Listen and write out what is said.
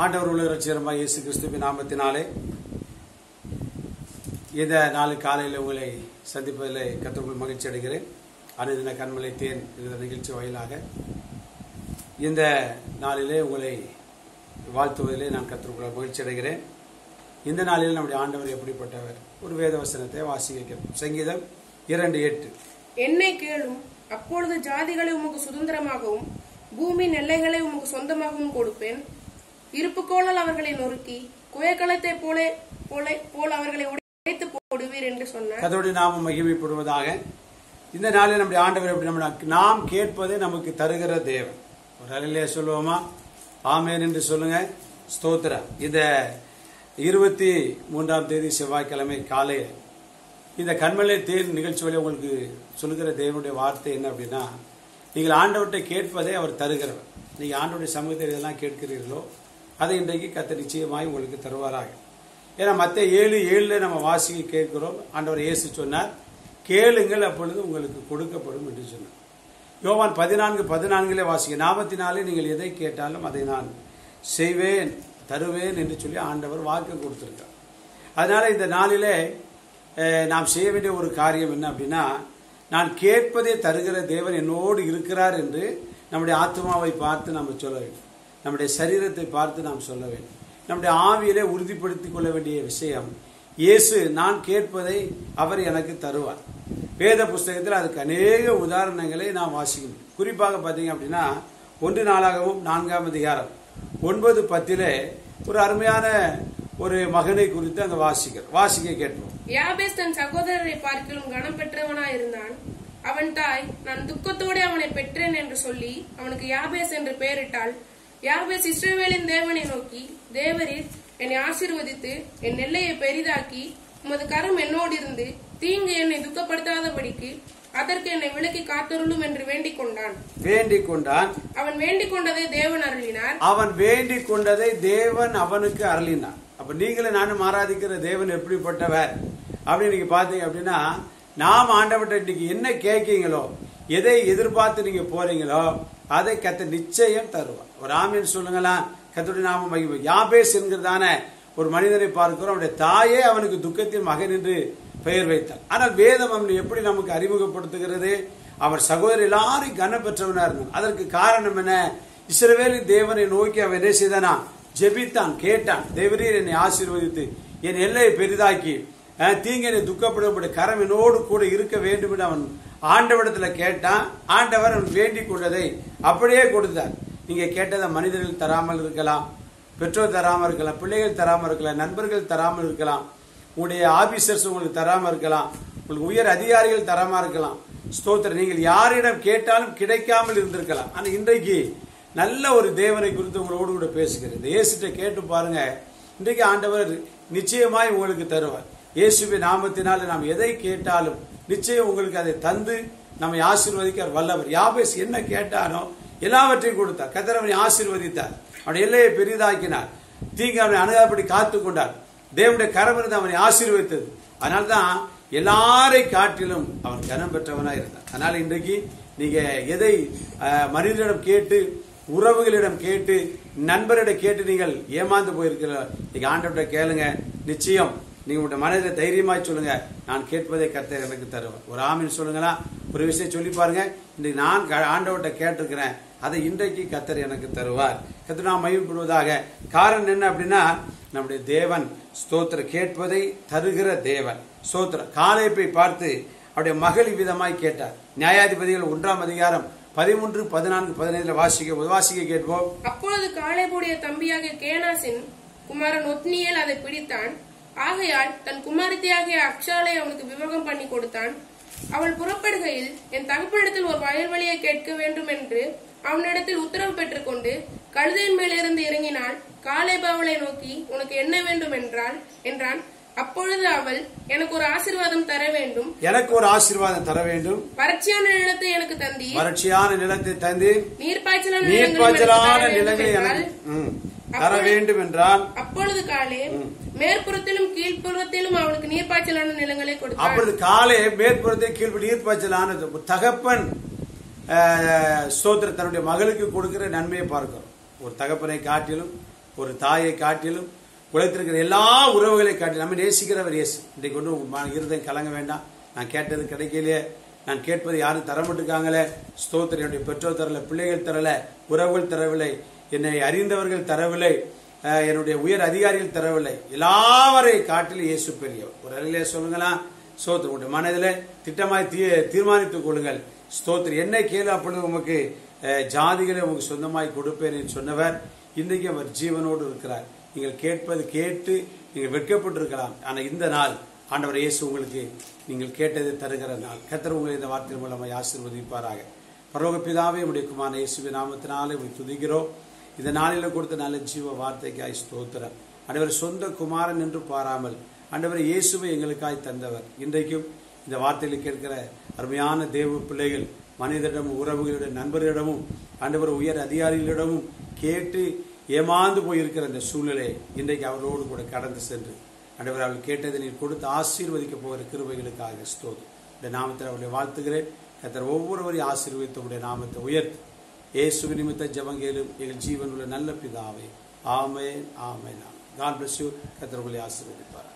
ஆண்டவர் உள்ள ரட்சிகரமாக இயேசு கிறிஸ்துவின் நாமத்தினாலே இந்த நாலு காலையில் உங்களை சந்திப்பதில் கற்றுக்குள் மகிழ்ச்சி அடைகிறேன். அனுதின கண்மலை தேன் இந்த நிகழ்ச்சி வாயிலாக இந்த நாளிலே உங்களை வாழ்த்துவதிலே நான் கற்றுக்கொள்ள மகிழ்ச்சி அடைகிறேன். இந்த நாளில் நம்முடைய ஆண்டவர் எப்படிப்பட்டவர்? ஒரு வேத வசனத்தை வாசிக்கிறோம். சங்கீதம் இரண்டு எட்டு. என்னை கேளும் அப்பொழுது ஜாதிகளை உமக்கு சுதந்திரமாகவும் பூமியின் எல்லைகளை உமக்கு சொந்தமாகவும் கொடுப்பேன். இருப்புக்கோளால் அவர்களை நொறுக்கி குயக்கலத்தை போல போல போல் அவர்களை உடைத்து போடுவீர் என்று சொன்னார். கதோடு நாம மகிமைப்படுவதாக. இந்த நாளில் நம்முடைய ஆண்டவர் எப்படி நம்ம நாம் கேட்பதை நமக்கு தருகிற தேவன். ஒரு அலையிலே சொல்லுவோமா? ஆமேன் என்று சொல்லுங்க. ஸ்தோத்திரம் இந்த இருபத்தி மூன்றாம் தேதி செவ்வாய்க்கிழமை காலை இந்த கண்மலை தேர் நிகழ்ச்சி வழி உங்களுக்கு சொல்லுகிற தேவனுடைய வார்த்தை என்ன அப்படின்னா நீங்கள் ஆண்டவர்கிட்ட கேட்பதை அவர் தருகிறவர். நீங்கள் ஆண்டவருடைய சமூகத்தில் இதெல்லாம் கேட்கிறீர்களோ அதை இன்றைக்கு கத்த நிச்சயமாய் உங்களுக்கு தருவாராக. ஏன்னா மற்ற ஏழு ஏழுல நம்ம வாசிக்க கேட்கிறோம். ஆண்டவர் இயேசு சொன்னார் கேளுங்கள் அப்பொழுது உங்களுக்கு கொடுக்கப்படும் என்று சொன்னார். யோவான் பதினான்கு பதினான்கிலே வாசிக்க நாமத்தினாலே நீங்கள் எதை கேட்டாலும் அதை நான் செய்வேன் தருவேன் என்று சொல்லி ஆண்டவர் வாக்கு கொடுத்துருக்கார். அதனால் இந்த நாளிலே நாம் செய்ய வேண்டிய ஒரு காரியம் என்ன அப்படின்னா நான் கேட்பதே தருகிற தேவன் என்னோடு இருக்கிறார் என்று நம்முடைய ஆத்மாவை பார்த்து நாம் சொல்ல வேண்டும். நம்முடைய சரீரத்தை பார்த்து நாம் சொல்ல வேண்டும். நம்முடைய ஆவியிலே உறுதிப்படுத்திக் கொள்ள வேண்டிய விஷயம் இயேசு நான் கேட்பதை அவர் எனக்கு தருவார். வேத புஸ்தகத்தில் அதுக்கு அநேக உதாரணங்களை நாம் வாசிக்கணும். குறிப்பாக பார்த்தீங்க அப்படின்னா ஒன்று நாளாகவும் நான்காம் அதிகாரம் ஒன்பது பத்திலே ஒரு அருமையான ஒரு மகனை குறித்து அங்க வாசிக்கிறோம். வாசிக்க கேட்போம். யாபேஸ் தன் சகோதரரை பார்க்கிலும் கனம் பெற்றவனா இருந்தான் அவன் தாய் நான் துக்கத்தோடு அவனை பெற்றேன் என்று சொல்லி அவனுக்கு யாபேஸ் என்று பெயரிட்டாள். யாபேஸ் இஸ்ரவேலின் தேவனை நோக்கி தேவரீர் என்னை ஆசீர்வதித்து என் எல்லையை பெரிதாக்கி உமது கரம் என்னோடு இருந்து தீங்கு என்னை துக்கப்படுத்தாதபடிக்கு அதற்கு என்னை விலக்கி காத்தருளும் என்று வேண்டிக் கொண்டான் வேண்டிக் கொண்டான் அவன் வேண்டிக் கொண்டதை தேவன் அருளினார். அவன் வேண்டிக் கொண்டதை தேவன் அவனுக்கு அருளினான். அப்ப நீங்களும் நானும் ஆராதிக்கிற தேவன் எப்படிப்பட்டவர்? அப்படின்னு நீங்க பாத்தீங்க அப்படின்னா நாம் ஆண்டவர்கிட்ட இன்னைக்கு என்ன கேட்கீங்களோ எதை எதிர்பார்த்து நீங்க போறீங்களோ அதை கத்த நிச்சயம் தருவான் ஒரு ஆமீன் சொல்லுங்களா? கத்துடைய நாம மகிமை. யாபேஸ் என்கிறதான ஒரு மனிதனை பார்க்கிறோம். அவனுடைய தாயே அவனுக்கு துக்கத்தின் மகன் என்று பெயர் வைத்தார். ஆனால் வேதம் அவனை எப்படி நமக்கு அறிமுகப்படுத்துகிறது? அவர் சகோதரர் எல்லாரும் கனம் பெற்றவனா இருந்தான். அதற்கு காரணம் என்ன? இஸ்ரவேலின் தேவனை நோக்கி அவன் என்ன செய்தானா? ஜெபித்தான் கேட்டான். தேவரீர் என்னை ஆசீர்வதித்து என் எல்லையை பெரிதாக்கி தீங்கனை தீங்கு என்னை கரம் என்னோடு கூட இருக்க வேண்டும் என்று அவன் ஆண்டவரிடத்துல கேட்டான் ஆண்டவர் அவன் வேண்டிக் கொண்டதை அப்படியே கொடுத்தார். நீங்க கேட்டதை மனிதர்கள் தராமல் இருக்கலாம் பெற்றோர் தராமல் இருக்கலாம் பிள்ளைகள் தராமல் இருக்கலாம் நண்பர்கள் தராமல் இருக்கலாம் உங்களுடைய ஆபீசர்ஸ் உங்களுக்கு தராமல் இருக்கலாம் உங்களுக்கு உயர் அதிகாரிகள் தராமல் இருக்கலாம். ஸ்தோத்திரம். நீங்கள் யாரிடம் கேட்டாலும் கிடைக்காமல் இருந்திருக்கலாம். ஆனா இன்றைக்கு நல்ல ஒரு தேவனை குறித்து உங்களோடு கூட பேசுகிறேன் இயேசுகிட்ட கேட்டு பாருங்க. இன்றைக்கு ஆண்டவர் நிச்சயமாய் உங்களுக்கு தருவார். இயேசுவின் நாமத்தினால நாம் எதை கேட்டாலும் நிச்சயம் உங்களுக்கு அதை தந்து நம்மை ஆசீர்வதிக்கார் வல்லவர். யாபேஸ் என்ன கேட்டானோ எல்லாவற்றையும் கொடுத்தார். கத்தர் அவனை ஆசீர்வதித்தார். அவன் எல்லையை பெரிதாக்கினார். தீங்கு அவனை அணுகாப்படி காத்து கொண்டார். தேவனுடைய கரம் இருந்து அவனை ஆசீர்வதித்தது. அதனால்தான் எல்லாரை காட்டிலும் அவன் கனம் பெற்றவனாக இருந்தான். அதனால இன்றைக்கு நீங்க எதை மனிதனிடம் கேட்டு உறவுகளிடம் கேட்டு நண்பரிடம் கேட்டு நீங்கள் ஏமாந்து போயிருக்கிறீர்கள் நீங்க ஆண்டவர்கிட்ட கேளுங்க. நிச்சயம் நீங்க உங்களோட மனதில் தைரியமாய் சொல்லுங்க. நான் கேட்பதை கர்த்தர் எனக்கு தருவார். ஒரு ஆமீன் சொல்லுங்களா? ஒரு விஷயம் சொல்லி பாருங்க. இன்றைக்கு நான் க- ஆண்டவர்கிட்ட கேட்டிருக்கிறேன். அதை இன்றைக்கு கத்தர் எனக்கு தருவார். கத்தர் நான் மயப்படுவதாக காரணம் என்ன அப்படின்னா நம்முடைய தேவன் ஸ்தோத்திர கேட்பதை தருகிற தேவன். ஸ்தோத்திர காலைப்பை பார்த்து அவருடைய மகள் விதமாய் கேட்டார். நியாயாதிபதிகள் ஒன்றாம் அதிகாரம் பதிமூன்று பதினான்கு பதினைந்துல வாசிக்க வாசிக்க கேட்போம். அப்பொழுது காலேபுடைய தம்பியாக கேனாசின் குமாரன் ஒத்னியல் அதை பிடித்தான். ஆகையால் தன் குமாரத்தியாகிய அக்ஷாலை அவனுக்கு விவாகம் பண்ணி கொடுத்தான். அவள் புறப்படுகையில் என் தகப்பனிடத்தில் ஒரு வயல்வெளியை கேட்க வேண்டும் என்று அவனிடத்தில் உத்தரவு பெற்றுக்கொண்டு கழுதையின் மேலிருந்து இறங்கினாள் காலேப் அவளை நோக்கி உனக்கு என்ன வேண்டும் என்றாள் என்றான். அப்பொழுது அவள் எனக்கு ஒரு ஆசீர்வாதம் தர வேண்டும். எனக்கு ஒரு ஆசீர்வாதம் தர வேண்டும். வறட்சியான நிலத்தை எனக்கு தந்தி வறட்சியான நிலத்தை தந்து நீர்ப்பாய்ச்சலான நீர்ப்பாய்ச்சலான நிலங்களை தர வேண்டும் தர என்றால் அப்பொழுது காலே மேற்புறத்திலும் கீழ்ப்புறத்திலும் அவனுக்கு நீர்ப்பாய்ச்சலான நிலங்களை கொடுத்தான் அப்பொழுது காலை மேற்புறத்தை கீழ்ப்படி நீர்ப்பாய்ச்சலானது. ஒரு தகப்பன் ஸ்தோத்திர தன்னுடைய மகளுக்கு கொடுக்கிற நன்மையை பார்க்கிறோம். ஒரு தகப்பனை காட்டிலும் ஒரு தாயை காட்டிலும் உலகத்திற்கிற எல்லா உறவுகளை காட்டிலும். நம்ம நேசிக்கிறவர் இயேசு. இன்றைக்கு ஒன்றும் இருதயம் கலங்க வேண்டாம். நான் கேட்டது கிடைக்கலையே. நான் கேட்பது யாரும் தரமாட்டுக்காங்களே ஸ்தோத்திரம் என்னுடைய பெற்றோர் தரல பிள்ளைகள் தரல உறவுகள் தரவில்லை. என்னை அறிந்தவர்கள் தரவில்லை என்னுடைய உயர் அதிகாரிகள் தரவில்லை. எல்லாவரை காட்டிலும் இயேசு பெரியவர். ஒரு அருகிலே சொல்லுங்களா? ஸ்தோத்திரம். உங்களுடைய மனதில் திட்டமாய் தீ- தீர்மானித்துக் கொள்ளுங்கள். ஸ்தோத்திரம். என்ன கேளு அப்பொழுது உமக்கு ஜாதிகளை உங்களுக்கு சொந்தமாய் கொடுப்பேன் என்று சொன்னவர் இன்றைக்கு அவர் ஜீவனோடு இருக்கிறார். நீங்கள் கேட்பது கேட்டு நீங்கள் வெட்கப்பட்டிருக்கலாம். ஆனால் இந்த நாள் ஆண்டவர் இயேசு உங்களுக்கு நீங்கள் கேட்டதை தருகிற நாள். கத்தர் உங்களை இந்த வார்த்தை மூலமாக ஆசீர்வதிப்பாராக. பரலோக பிதாவே உடைய குமார இயேசுவின் நாமத்தினாலே உங்களை துதிக்கிறோம். இந்த நாளில் கொடுத்த நல்ல ஜீவ வார்த்தைக்காய் ஸ்தோத்திரம். ஆண்டவர் சொந்த குமாரன் என்று பாராமல் அண்டவர் இயேசுவை எங்களுக்காய் தந்தவர். இன்றைக்கும் இந்த வார்த்தையில் கேட்கிற அருமையான தேவ பிள்ளைகள் மனிதரிடமும் உறவுகளிடம் நண்பர்களிடமும் அண்டவர் உயர் அதிகாரிகளிடமும் கேட்டு ஏமாந்து போயிருக்கிற இந்த சூழ்நிலை இன்றைக்கு அவர்களோடு கூட கடந்து சென்று அண்டவர் அவள் கேட்டதை நீர் கொடுத்து ஆசீர்வதிக்க போகிற கிருபைகளுக்காக ஸ்தோது இந்த நாமத்தில் அவர்களை வாழ்த்துகிறேன். கத்தர் ஒவ்வொருவரையும் ஆசீர்வதித்த உடைய நாமத்தை உயர்த்து இயேசு நிமித்த ஜபங்கேலும் எங்கள் ஜீவனுள்ள நல்ல பிதாவே. ஆமேன் ஆமே நாம் காட் பிளஸ் யூ கத்தர் ஆசீர்வதிப்பார்